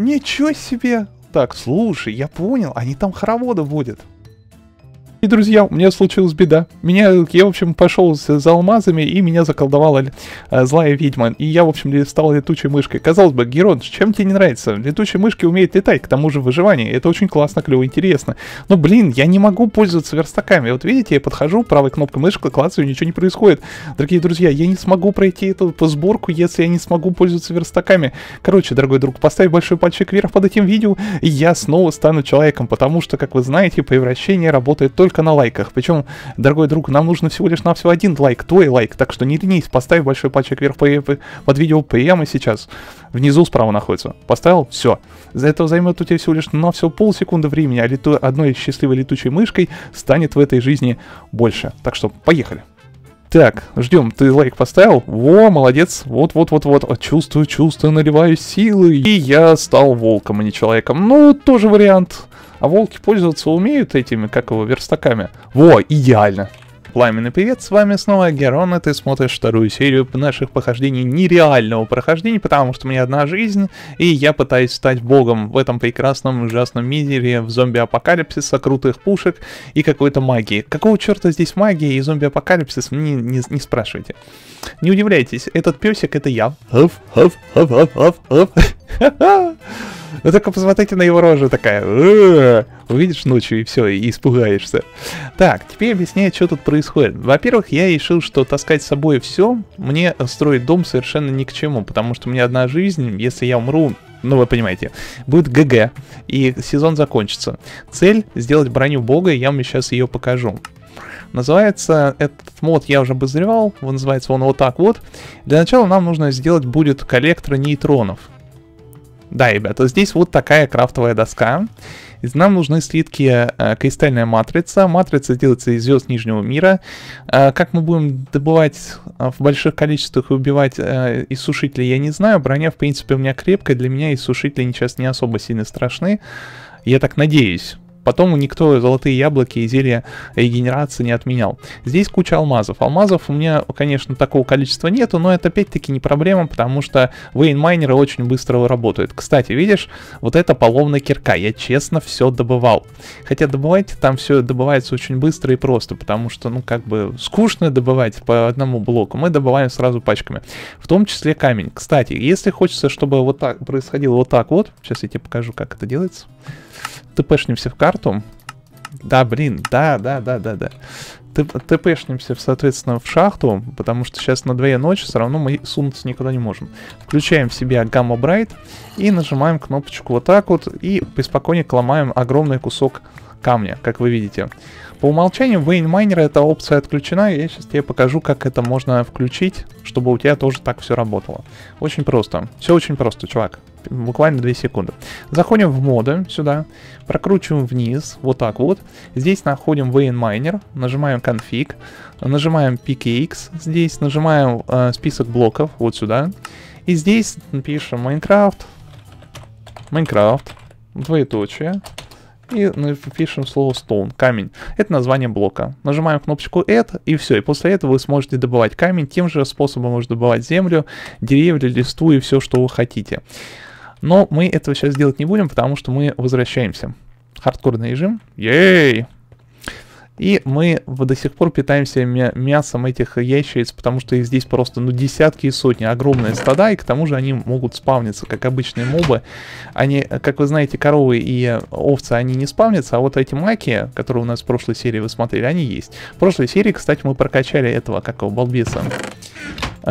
Ничего себе! Так, слушай, я понял, они там хороводы водят. И, друзья, у меня случилась беда. Меня, я, в общем, пошел за алмазами, и меня заколдовала э, злая ведьма. И я, в общем, стал летучей мышкой. Казалось бы, Герон, чем тебе не нравится? Летучие мышки умеют летать, к тому же выживание. Это очень классно, клево, интересно. Но, блин, я не могу пользоваться верстаками. Вот видите, я подхожу, правой кнопкой мышки клацаю, ничего не происходит. Дорогие друзья, я не смогу пройти эту по сборку, если я не смогу пользоваться верстаками. Короче, дорогой друг, поставь большой пальчик вверх под этим видео, и я снова стану человеком, потому что, как вы знаете, превращение работает только только на лайках. Причем, дорогой друг, нам нужно всего лишь на всего один лайк, твой лайк. Так что не ленись, поставь большой пальчик вверх под видео прямо сейчас. Внизу справа находится. Поставил? Все. За это займет у тебя всего лишь на все полсекунды времени, а лету... одной счастливой летучей мышкой станет в этой жизни больше. Так что поехали. Так, ждем. Ты лайк поставил? Во, молодец. Вот-вот-вот-вот. Чувствую, чувствую, наливаю силы. И я стал волком, а не человеком. Ну, тоже вариант. А волки пользоваться умеют этими, как его, верстаками? Во, идеально. Пламенный привет, с вами снова Герон, и ты смотришь вторую серию наших похождений нереального прохождения, потому что у меня одна жизнь, и я пытаюсь стать богом в этом прекрасном ужасном мире в зомби-апокалипсиса, крутых пушек и какой-то магии. Какого черта здесь магия и зомби-апокалипсис, не, не, не спрашивайте. Не удивляйтесь, этот песик это я. Хав, хав, хав, хав, хав, хав. Ну только посмотрите на его рожу такая. Увидишь ночью и все, и испугаешься. Так, теперь объясняю, что тут происходит. Во-первых, я решил, что таскать с собой все, мне строить дом совершенно ни к чему, потому что у меня одна жизнь, если я умру, ну вы понимаете, будет ГГ, и сезон закончится. Цель сделать броню бога, и я вам сейчас ее покажу. Называется этот мод, я уже обозревал, он называется он вот так вот. Для начала нам нужно сделать будет коллектор нейтронов. Да, ребята, здесь вот такая крафтовая доска. Нам нужны слитки э, кристальная матрица. Матрица делается из звезд Нижнего мира. Э, как мы будем добывать э, в больших количествах и убивать э, иссушители, я не знаю. Броня, в принципе, у меня крепкая. Для меня иссушители сейчас не особо сильно страшны. Я так надеюсь. Потом никто золотые яблоки и зелья регенерации не отменял. Здесь куча алмазов. Алмазов у меня, конечно, такого количества нету, но это опять-таки не проблема, потому что вейн-майнеры очень быстро работают. Кстати, видишь, вот это поломная кирка. Я честно все добывал. Хотя добывать там все добывается очень быстро и просто, потому что, ну, как бы скучно добывать по одному блоку. Мы добываем сразу пачками. В том числе камень. Кстати, если хочется, чтобы вот так происходило вот так вот, сейчас я тебе покажу, как это делается тпшнимся в карту. Да, блин, да, да, да, да, да. ТПшнимся, соответственно, в шахту, потому что сейчас на две ночи все равно мы сунуться никуда не можем. Включаем в себя гамма брайт и нажимаем кнопочку вот так вот и беспокойнее ломаем огромный кусок камня, как вы видите. По умолчанию в Майнера эта опция отключена, я сейчас тебе покажу, как это можно включить, чтобы у тебя тоже так все работало. Очень просто. Все очень просто, чувак. Буквально 2 секунды. Заходим в моды сюда, прокручиваем вниз, вот так вот. Здесь находим Miner, нажимаем конфиг, нажимаем PKX здесь, нажимаем э, список блоков вот сюда. И здесь пишем Minecraft, Minecraft, двоеточие, и пишем слово stone, камень. Это название блока. Нажимаем кнопочку add, и все. И после этого вы сможете добывать камень. Тем же способом можно добывать землю, деревья, листву и все, что вы хотите. Но мы этого сейчас делать не будем, потому что мы возвращаемся. Хардкорный режим. Ей! И мы до сих пор питаемся мясом этих ящериц, потому что их здесь просто ну десятки и сотни, огромные стада, и к тому же они могут спавниться, как обычные мобы. Они, как вы знаете, коровы и овцы, они не спавнятся, а вот эти маки, которые у нас в прошлой серии вы смотрели, они есть. В прошлой серии, кстати, мы прокачали этого, как его, балбеса.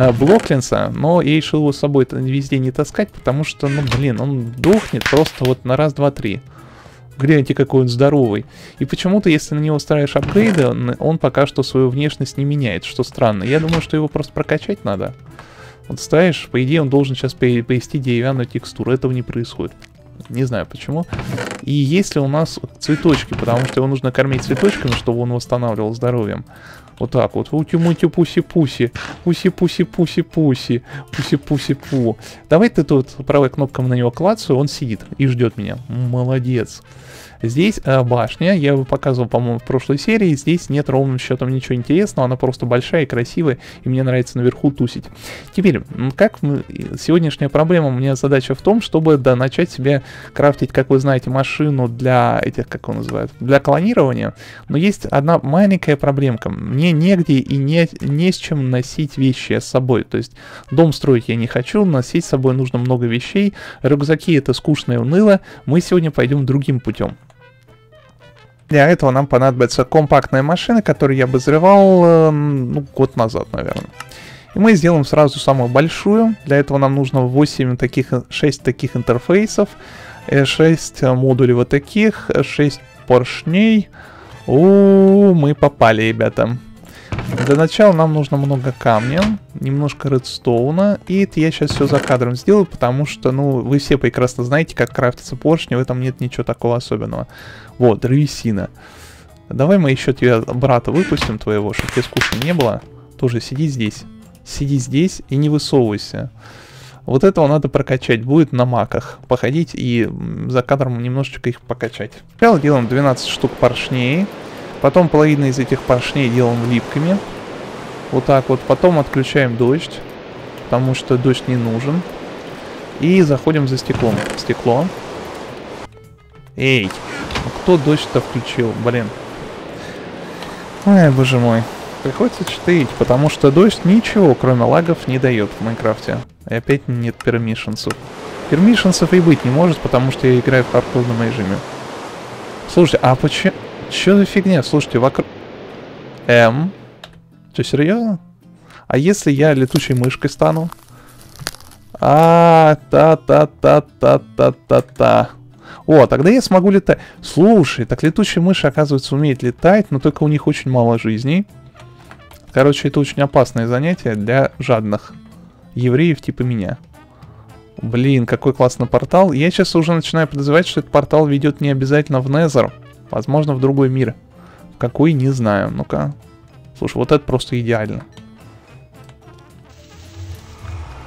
Э, Блоклинса, но я решил его с собой везде не таскать, потому что, ну блин, он дохнет просто вот на раз, два, три. Гляньте, какой он здоровый. И почему-то, если на него ставишь апгрейды, он, он пока что свою внешность не меняет, что странно. Я думаю, что его просто прокачать надо. Вот ставишь, по идее, он должен сейчас привести деревянную текстуру. Этого не происходит. Не знаю почему. И есть ли у нас цветочки, потому что его нужно кормить цветочками, чтобы он восстанавливал здоровьем. Вот так вот. Ути-мути пуси-пуси. Пуси-пуси-пуси-пуси. Пуси-пуси-пу. Давай ты тут правой кнопкой на него клацаю, он сидит и ждет меня. Молодец. Здесь э, башня, я его показывал, по-моему, в прошлой серии, здесь нет ровным счетом ничего интересного, она просто большая и красивая, и мне нравится наверху тусить. Теперь, как мы, сегодняшняя проблема, у меня задача в том, чтобы да, начать себе крафтить, как вы знаете, машину для этих, как его называют, для клонирования, но есть одна маленькая проблемка, мне негде и не, не с чем носить вещи с собой, то есть дом строить я не хочу, носить с собой нужно много вещей, рюкзаки это скучно и уныло, мы сегодня пойдем другим путем. Для этого нам понадобится компактная машина, которую я обозревал э, ну, год назад, наверное. И мы сделаем сразу самую большую. Для этого нам нужно 8 таких, 6 таких интерфейсов, 6 э, модулей вот таких, 6 поршней. У, мы попали, ребята. Для начала нам нужно много камня, немножко редстоуна, и это я сейчас все за кадром сделаю, потому что, ну, вы все прекрасно знаете, как крафтится поршни, в этом нет ничего такого особенного. Вот, древесина. Давай мы еще тебя, брата, выпустим твоего, чтобы тебе скучно не было. Тоже сиди здесь. Сиди здесь и не высовывайся. Вот этого надо прокачать. Будет на маках. Походить и за кадром немножечко их покачать. Сначала делаем 12 штук поршней. Потом половину из этих поршней делаем липкими. Вот так вот. Потом отключаем дождь. Потому что дождь не нужен. И заходим за стеклом. Стекло. Эй, кто дождь-то включил? Блин. Ой, боже мой. Приходится читать, потому что дождь ничего, кроме лагов, не дает в Майнкрафте. И опять нет пермишенсов. Пермишенсов и быть не может, потому что я играю в хардкорном режиме. Слушайте, а почему... Что за фигня? Слушайте, вокруг... М? Что, серьезно? А если я летучей мышкой стану? А, та-та-та-та-та-та-та. О, тогда я смогу летать. Слушай, так летучие мыши, оказывается, умеют летать, но только у них очень мало жизней. Короче, это очень опасное занятие для жадных евреев типа меня. Блин, какой классный портал. Я сейчас уже начинаю подозревать, что этот портал ведет не обязательно в Незер. Возможно, в другой мир. Какой, не знаю. Ну-ка. Слушай, вот это просто идеально.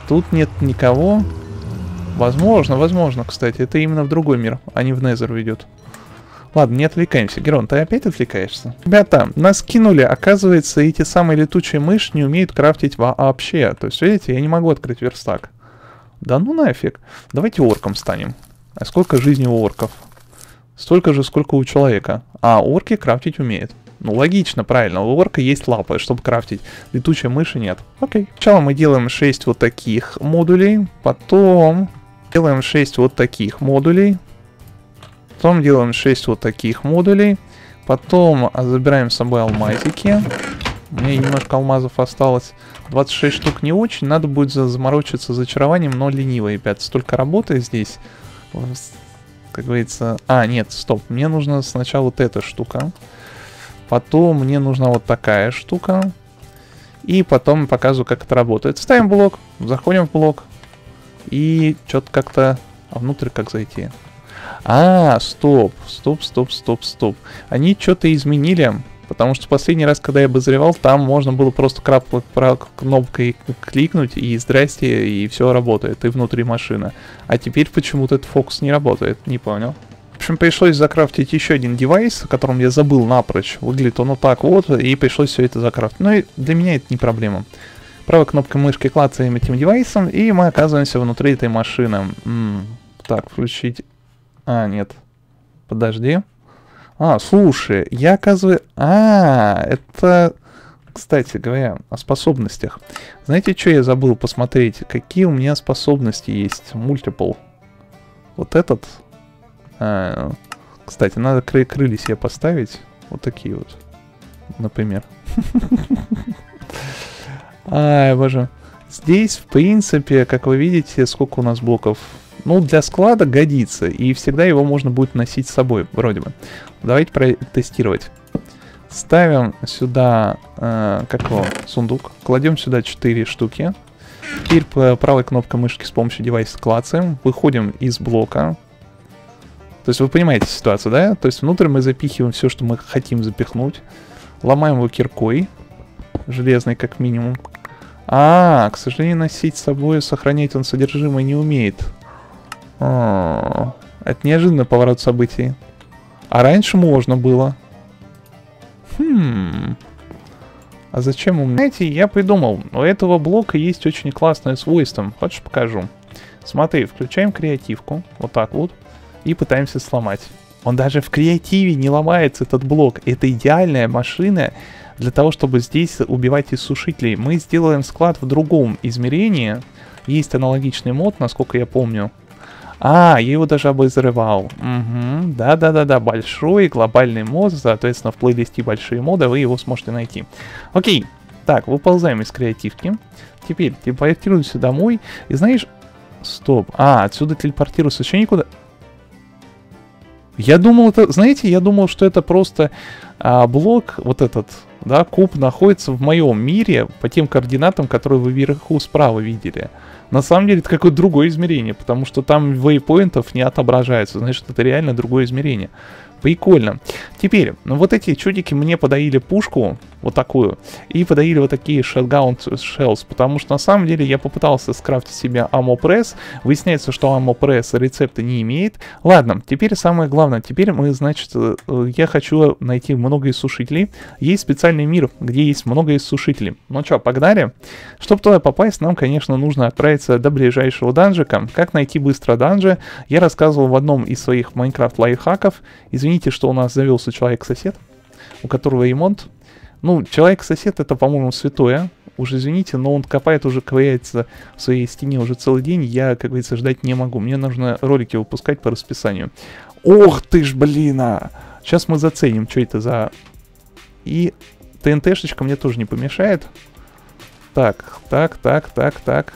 Тут нет никого. Возможно, возможно, кстати. Это именно в другой мир, а не в Незер ведет. Ладно, не отвлекаемся. Герон, ты опять отвлекаешься? Ребята, нас кинули. Оказывается, эти самые летучие мыши не умеют крафтить вообще. То есть, видите, я не могу открыть верстак. Да ну нафиг. Давайте орком станем. А сколько жизни у орков? Столько же, сколько у человека. А орки крафтить умеют. Ну, логично, правильно. У орка есть лапы, чтобы крафтить. Летучей мыши нет. Окей. Сначала мы делаем 6 вот таких модулей. Потом делаем 6 вот таких модулей. Потом делаем 6 вот таких модулей. Потом забираем с собой алмазики. У меня немножко алмазов осталось. 26 штук не очень. Надо будет заморочиться зачарованием, но лениво, ребят. Столько работы здесь. Как говорится... А, нет, стоп. Мне нужна сначала вот эта штука. Потом мне нужна вот такая штука. И потом показываю, как это работает. Ставим блок, заходим в блок. И что-то как-то... А внутрь как зайти? А, стоп, стоп, стоп, стоп, стоп. Они что-то изменили. Потому что последний раз, когда я обозревал, там можно было просто кнопкой кликнуть, и здрасте, и все работает, и внутри машина. А теперь почему-то этот фокус не работает, не понял. В общем, пришлось закрафтить еще один девайс, о котором я забыл напрочь. Выглядит он вот так вот, и пришлось все это закрафтить. Но и для меня это не проблема. Правой кнопкой мышки клацаем этим девайсом, и мы оказываемся внутри этой машины. М -м, так, включить... А, нет. Подожди. А, слушай, я оказываю... А, это... Кстати говоря, о способностях. Знаете, что я забыл посмотреть? Какие у меня способности есть? Мультипл. Вот этот. А, кстати, надо кры крылья себе поставить. Вот такие вот. Например. Ай, боже. Здесь, в принципе, как вы видите, сколько у нас блоков ну, для склада годится, и всегда его можно будет носить с собой, вроде бы. Давайте протестировать. Ставим сюда, э, как его, сундук. Кладем сюда 4 штуки. Теперь правой кнопкой мышки с помощью девайса клацаем. Выходим из блока. То есть вы понимаете ситуацию, да? То есть внутрь мы запихиваем все, что мы хотим запихнуть. Ломаем его киркой. Железной как минимум. А, к сожалению, носить с собой, сохранять он содержимое не умеет. А, это неожиданный поворот событий. А раньше можно было. Хм. А зачем у меня? Знаете, я придумал. У этого блока есть очень классное свойство. Хочешь покажу? Смотри, включаем креативку. Вот так вот. И пытаемся сломать. Он даже в креативе не ломается, этот блок. Это идеальная машина для того, чтобы здесь убивать иссушителей. Мы сделаем склад в другом измерении. Есть аналогичный мод, насколько я помню. А, его даже обозревал. Угу. Да-да-да-да, большой глобальный мод, соответственно, в плейлисте большие моды вы его сможете найти. Окей, так, выползаем из креативки. Теперь телепортируемся домой. И знаешь... Стоп. А, отсюда телепортируется еще никуда... Я думал, это, знаете, я думал, что это просто а, блок, вот этот, да, куб находится в моем мире по тем координатам, которые вы вверху справа видели. На самом деле это какое-то другое измерение, потому что там вейпоинтов не отображается, значит это реально другое измерение. Прикольно. Теперь, ну вот эти чудики мне подарили пушку, вот такую, и подарили вот такие shotgun shells, потому что на самом деле я попытался скрафтить себе ammo press, выясняется, что ammo press рецепта не имеет. Ладно, теперь самое главное, теперь мы, значит, э, я хочу найти много иссушителей. Есть специальный мир, где есть много иссушителей. Ну что, погнали? Чтобы туда попасть, нам, конечно, нужно отправиться до ближайшего данжика. Как найти быстро данжи, я рассказывал в одном из своих Майнкрафт лайфхаков. Извините, Извините, что у нас завелся человек-сосед, у которого ремонт. Ну, человек-сосед это, по-моему, святое. Уж извините, но он копает, уже ковыряется в своей стене уже целый день. Я, как говорится, ждать не могу. Мне нужно ролики выпускать по расписанию. Ох ты ж, блин! А! Сейчас мы заценим, что это за... И ТНТшечка мне тоже не помешает. Так, так, так, так, так.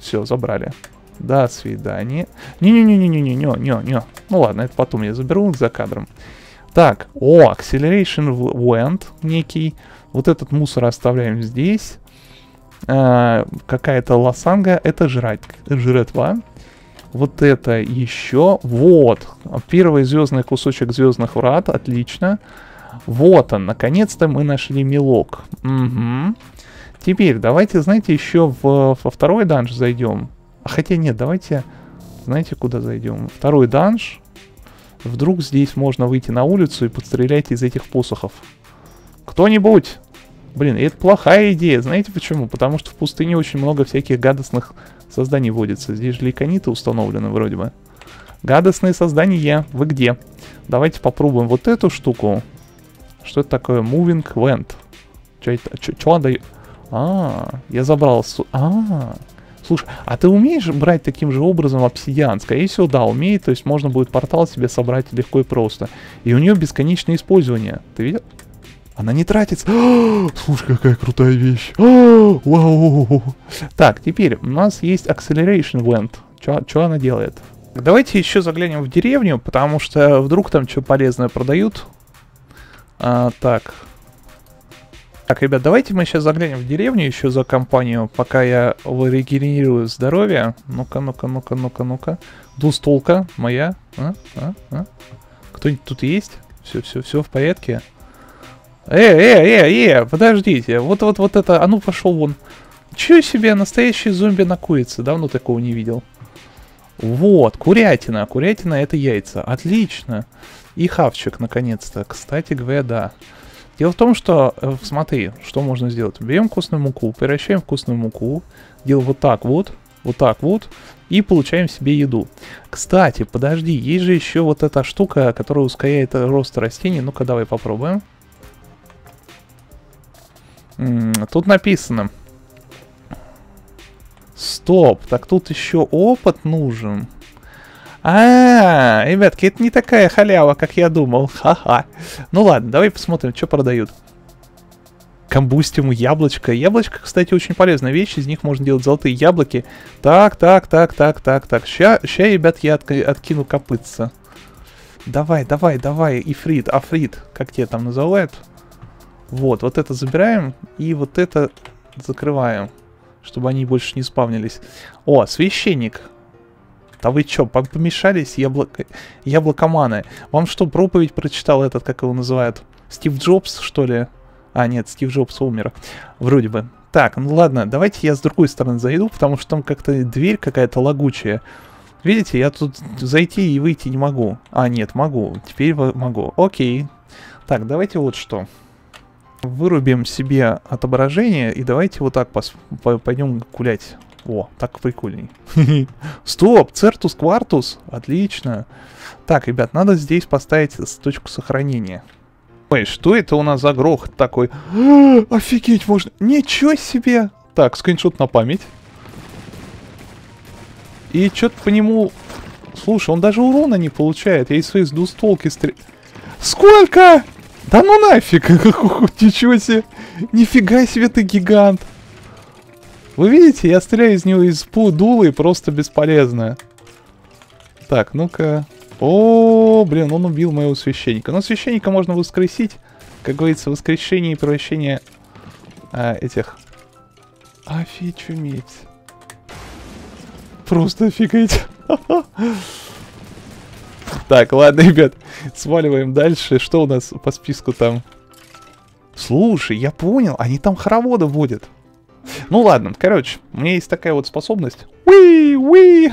Все, забрали. До свидания. Не-не-не-не-не-не-не-не. Ну ладно, это потом я заберу за кадром. Так, о, Acceleration Went некий. Вот этот мусор оставляем здесь. А, Какая-то лосанга, это жрать, жратва. Вот это еще. Вот. Первый звездный кусочек звездных врат. Отлично. Вот он. Наконец-то мы нашли мелок. Угу. Теперь давайте, знаете, еще во второй данж зайдем. А хотя нет, давайте, знаете, куда зайдем? Второй данж. Вдруг здесь можно выйти на улицу и подстрелять из этих посохов. Кто-нибудь! Блин, это плохая идея. Знаете почему? Потому что в пустыне очень много всяких гадостных созданий водится. Здесь же лейкониты установлены вроде бы. Гадостные создания, вы где? Давайте попробуем вот эту штуку. Что это такое? Moving Vent. Что это? Что она дает? А, я забрал... А, Слушай, а ты умеешь брать таким же образом обсидиан? Скорее всего, да, умеет, то есть можно будет портал себе собрать легко и просто. И у нее бесконечное использование. Ты видел? Она не тратится. Слушай, какая крутая вещь. Вау. Так, теперь у нас есть Acceleration Vent. Что она делает? Давайте еще заглянем в деревню, потому что вдруг там что полезное продают. А, так, так, ребят, давайте мы сейчас заглянем в деревню еще за компанию, пока я регенерирую здоровье. Ну-ка, ну-ка, ну-ка, ну-ка, ну-ка. Двустолка моя. А? А? А? Кто-нибудь тут есть? Все, все, все в порядке. Э, э, э, э, подождите. Вот-вот вот это, а ну пошел вон. Чего себе, настоящий зомби на курице. Давно такого не видел. Вот, курятина. Курятина это яйца. Отлично. И хавчик, наконец-то. Кстати говоря, да. Дело в том, что, э, смотри, что можно сделать. Берем вкусную муку, превращаем вкусную муку, делаем вот так вот, вот так вот, и получаем себе еду. Кстати, подожди, есть же еще вот эта штука, которая ускоряет рост растений. Ну-ка, давай попробуем. Тут написано. Стоп, так тут еще опыт нужен. А, ребятки, это не такая халява, как я думал. Ха-ха. Ну ладно, давай посмотрим, что продают. Комбустиум яблочко. Яблочко, кстати, очень полезная вещь. Из них можно делать золотые яблоки. Так, так, так, так, так, так. Ща, ща ребят, я от, откину копытца. Давай, давай, давай, Ифрит, Африт, как тебя там называют. Вот, вот это забираем и вот это закрываем, чтобы они больше не спавнились. О, священник. Да вы чё, помешались яблоко... яблокоманы? Вам что, проповедь прочитал этот, как его называют? Стив Джобс, что ли? А, нет, Стив Джобс умер. Вроде бы. Так, ну ладно, давайте я с другой стороны зайду, потому что там как-то дверь какая-то лагучая. Видите, я тут зайти и выйти не могу. А, нет, могу. Теперь могу. Окей. Так, давайте вот что. Вырубим себе отображение и давайте вот так пойдем гулять. О, так прикольней. Стоп, Цертус Квартус. Отлично. Так, ребят, надо здесь поставить точку сохранения. Ой, что это у нас за грохот такой? Офигеть можно. Ничего себе. Так, скриншот на память. И что-то по нему... Слушай, он даже урона не получает. Я из своей двустолки стреляю. Сколько? Да ну нафиг! Ничего себе! Нифига себе ты гигант! Вы видите, я стреляю из него из дулы просто бесполезно. Так, ну-ка. О, блин, он убил моего священника. Но священника можно воскресить. Как говорится, воскрешение и превращение а, этих... Офичуметь. Просто офигеть. Так, ладно, ребят, сваливаем дальше. Что у нас по списку там? Слушай, я понял, они там хороводы водят. Ну ладно, короче, у меня есть такая вот способность. Уи, уи!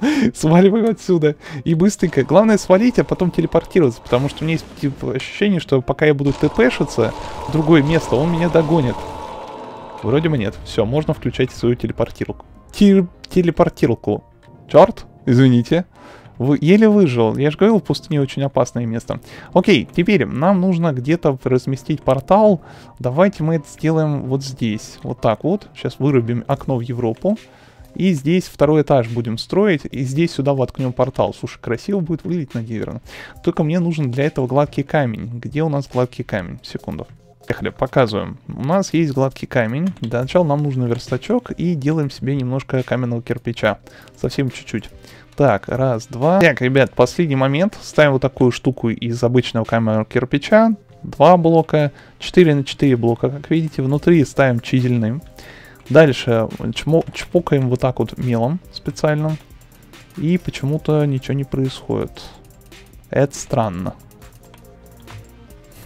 Сваливаем отсюда. И быстренько. Главное свалить, а потом телепортироваться. Потому что у меня есть типа, ощущение, что пока я буду тпшиться в другое место, он меня догонит. Вроде бы нет. Все, можно включать свою телепортировку. Тел телепортировку. Черт, извините. Вы еле выжил. Я же говорил, пустыня очень опасное место. Окей, теперь нам нужно где-то разместить портал. Давайте мы это сделаем вот здесь. Вот так вот. Сейчас вырубим окно в Европу. И здесь второй этаж будем строить. И здесь сюда воткнем портал. Слушай, красиво будет выглядеть, наверное. Только мне нужен для этого гладкий камень. Где у нас гладкий камень? Секунду. Поехали, показываем. У нас есть гладкий камень. Для начала нам нужен верстачок. И делаем себе немножко каменного кирпича. Совсем чуть-чуть. Так, раз, два. Так, ребят, последний момент. Ставим вот такую штуку из обычного каменного кирпича. Два блока, 4 на 4 блока, как видите. Внутри ставим чизельным. Дальше чпокаем вот так вот мелом специальным. И почему-то ничего не происходит. Это странно.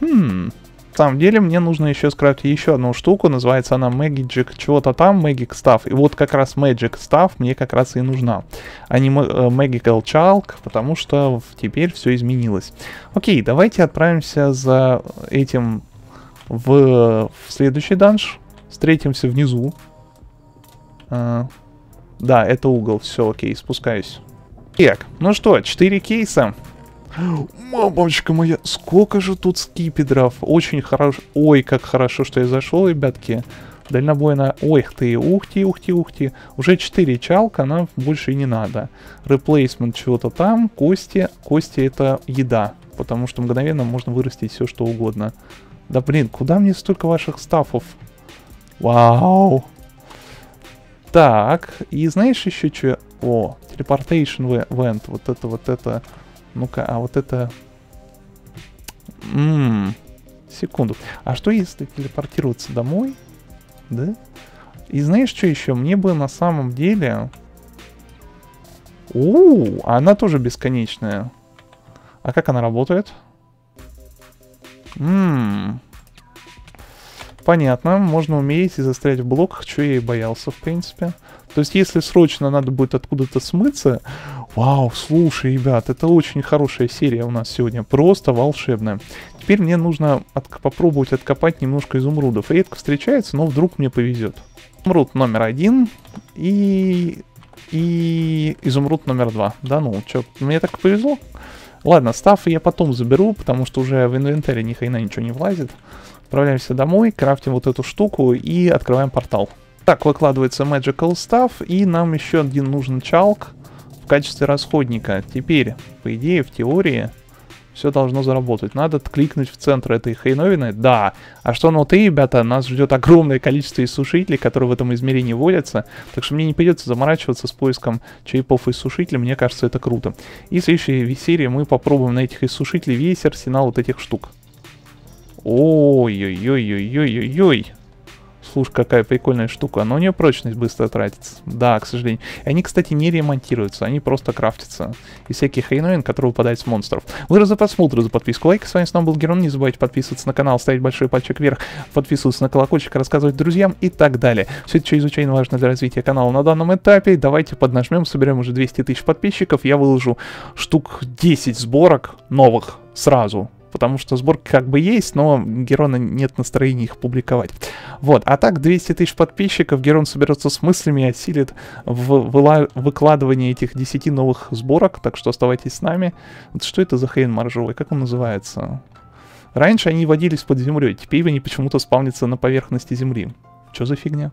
Хм, на самом деле мне нужно еще скрафтить еще одну штуку, называется она Magic чего-то там, Magic Stuff. И вот как раз Magic Stuff мне как раз и нужна, а не э, Magical Chalk, потому что теперь все изменилось. Окей, давайте отправимся за этим в, в следующий данж. Встретимся внизу. А, да, это угол, все, окей, спускаюсь. Так, ну что, 4 кейса. Мамочка моя, сколько же тут скипедров. Очень хорошо. Ой, как хорошо, что я зашел, ребятки. Дальнобойно. Ой, ты, ух ты, ух ты, ух ты. Уже 4 чалка, нам больше и не надо. Реплейсмент чего-то там. Кости. Кости это еда. Потому что мгновенно можно вырастить все, что угодно. Да блин, куда мне столько ваших стафов? Вау. Так, и знаешь еще что? О, телепортейшн вент. Вот это, вот это. Ну-ка, а вот это... Ммм, секунду. А что если телепортироваться домой? Да? И знаешь, что еще? Мне бы на самом деле... О, она тоже бесконечная. А как она работает? Ммм. Понятно, можно умереть и застрять в блоках, что я и боялся, в принципе. То есть, если срочно надо будет откуда-то смыться... Вау, слушай, ребят, это очень хорошая серия у нас сегодня, просто волшебная. Теперь мне нужно от попробовать откопать немножко изумрудов. Редко встречается, но вдруг мне повезет. Изумруд номер один и... и изумруд номер два. Да ну, что, мне так повезло? Ладно, став я потом заберу, потому что уже в инвентаре ни хрена ничего не влазит. Отправляемся домой, крафтим вот эту штуку и открываем портал. Так, выкладывается Magical Stuff, и нам еще один нужен чалк в качестве расходника. Теперь, по идее, в теории, все должно заработать. Надо кликнуть в центр этой хреновины. Да. А что внутри, ребята, нас ждет огромное количество иссушителей, которые в этом измерении водятся. Так что мне не придется заморачиваться с поиском черепов иссушителей. Мне кажется, это круто. И в следующей серии мы попробуем на этих иссушителей весь арсенал вот этих штук. Ой-ой-ой-ой-ой-ой-ой. Слушай, какая прикольная штука. Но у нее прочность быстро тратится. Да, к сожалению. И они, кстати, не ремонтируются. Они просто крафтятся. Из всяких хреновин, которые выпадают с монстров. Вы за просмотр, за подписку, лайк. С вами снова был Герон. Не забывайте подписываться на канал, ставить большой пальчик вверх, подписываться на колокольчик, рассказывать друзьям и так далее. Все это чрезвычайно важно для развития канала на данном этапе. Давайте поднажмем, соберем уже 200 тысяч подписчиков. Я выложу штук 10 сборок новых сразу потому что сборки как бы есть, но Герона нет настроения их публиковать. Вот, а так 200 тысяч подписчиков, Герон соберется с мыслями и осилит в выкладывание этих 10 новых сборок, так что оставайтесь с нами. Вот что это за хрен моржовый, как он называется? Раньше они водились под землей, теперь они почему-то спавнятся на поверхности земли. Что за фигня?